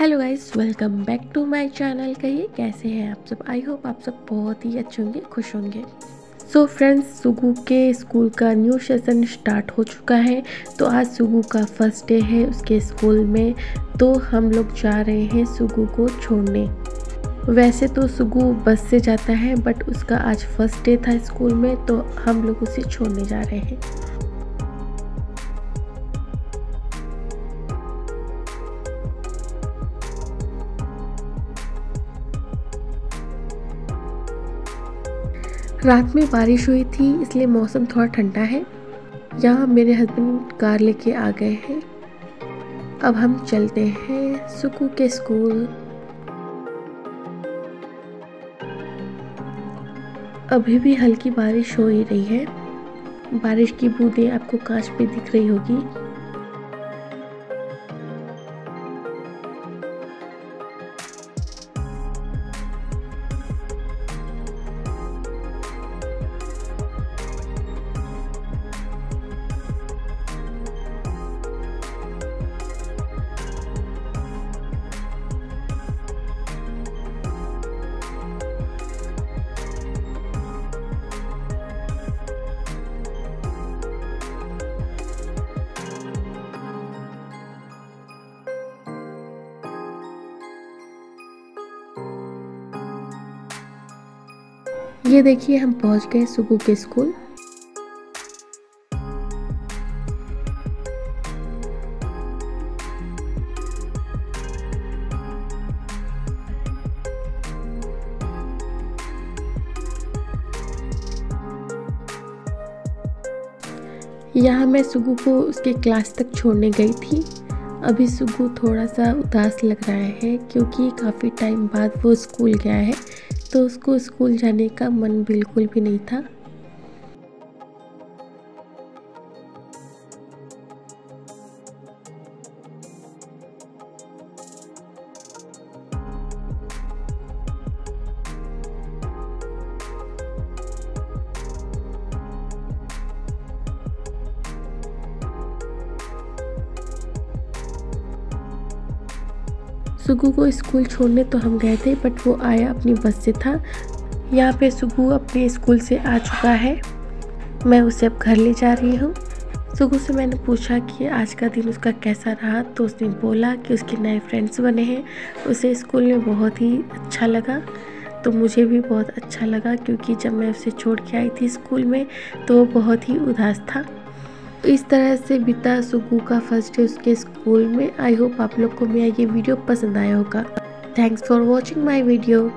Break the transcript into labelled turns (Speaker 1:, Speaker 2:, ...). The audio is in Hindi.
Speaker 1: Hello guys welcome back to my channel कहिए, कैसे हैं आप सब? आई होप आप सब बहुत ही अच्छे होंगे, खुश होंगे। सो फ्रेंड्स सुगु के स्कूल का न्यू सेशन स्टार्ट हो चुका है। तो आज सुगु का फ़र्स्ट डे है उसके स्कूल में। तो हम लोग जा रहे हैं सुगु को छोड़ने। वैसे तो सुगु बस से जाता है बट उसका आज फ़र्स्ट डे था स्कूल में तो हम लोग उसे छोड़ने जा रहे हैं। रात में बारिश हुई थी, इसलिए मौसम थोड़ा ठंडा है। यहाँ मेरे हस्बैंड कार लेके आ गए हैं। अब हम चलते हैं सुकू के स्कूल अभी भी हल्की बारिश हो ही रही है। बारिश की बूंदें आपको कांच पे दिख रही होगी। ये देखिए, हम पहुँच गए सुगु के स्कूल। यहाँ मैं सुगु को उसके क्लास तक छोड़ने गई थी। अभी सुगु थोड़ा सा उदास लग रहा है, क्योंकि काफ़ी टाइम बाद वो स्कूल गया है। तो उसको स्कूल जाने का मन बिल्कुल भी नहीं था। सुगु को स्कूल छोड़ने तो हम गए थे बट वो आया अपनी बस से था। यहाँ पे सुगु अपने स्कूल से आ चुका है। मैं उसे अब घर ले जा रही हूँ। सुगु से मैंने पूछा कि आज का दिन उसका कैसा रहा तो उसने बोला कि उसके नए फ्रेंड्स बने हैं। उसे स्कूल में बहुत ही अच्छा लगा। तो मुझे भी बहुत अच्छा लगा, क्योंकि जब मैं उसे छोड़ के आई थी स्कूल में तो वो बहुत ही उदास था। तो इस तरह से बिता सुकू का फ़र्स्ट डे उसके स्कूल में। आई होप आप लोग को मेरा ये वीडियो पसंद आया होगा। Thanks for watching my video